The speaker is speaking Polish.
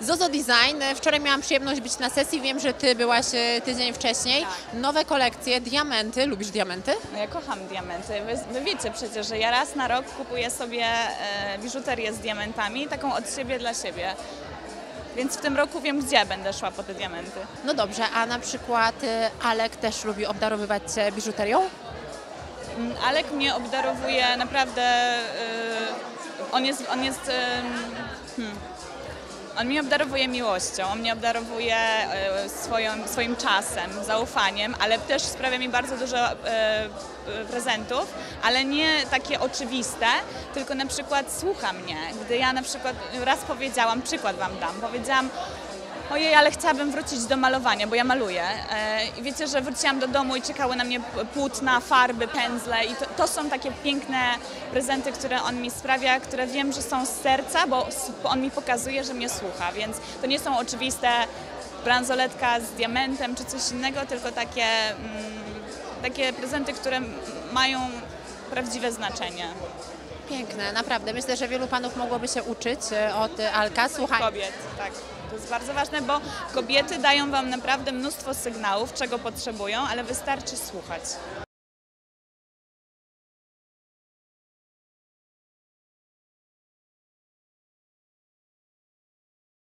Zozo Design. Wczoraj miałam przyjemność być na sesji, wiem, że Ty byłaś e, tydzień wcześniej. Nowe kolekcje, diamenty. Lubisz diamenty? No ja kocham diamenty. Wy, wy wiecie przecież, że ja raz na rok kupuję sobie e, biżuterię z diamentami, taką od siebie dla siebie. Więc w tym roku wiem, gdzie będę szła po te diamenty. No dobrze, a na przykład e, Alek też lubi obdarowywać Cię biżuterią? Mm, Alek mnie obdarowuje naprawdę. e, on jest. On jest e, hmm. On mnie obdarowuje miłością, on mnie obdarowuje e, swoim czasem, zaufaniem, ale też sprawia mi bardzo dużo e, prezentów, ale nie takie oczywiste, tylko na przykład słucha mnie. Gdy ja na przykład raz powiedziałam, przykład Wam dam, powiedziałam, Ojej, ale chciałabym wrócić do malowania, bo ja maluję. E, I wiecie, że wróciłam do domu i czekały na mnie płótna, farby, pędzle i to, to są takie piękne prezenty, które on mi sprawia, które wiem, że są z serca, bo on mi pokazuje, że mnie słucha, więc to nie są oczywiste bransoletka z diamentem czy coś innego, tylko takie, mm, takie prezenty, które mają prawdziwe znaczenie. Piękne, naprawdę. Myślę, że wielu panów mogłoby się uczyć e, od e, Alka. Słuchaj, Kobiet, tak. To jest bardzo ważne, bo kobiety dają Wam naprawdę mnóstwo sygnałów, czego potrzebują, ale wystarczy słuchać.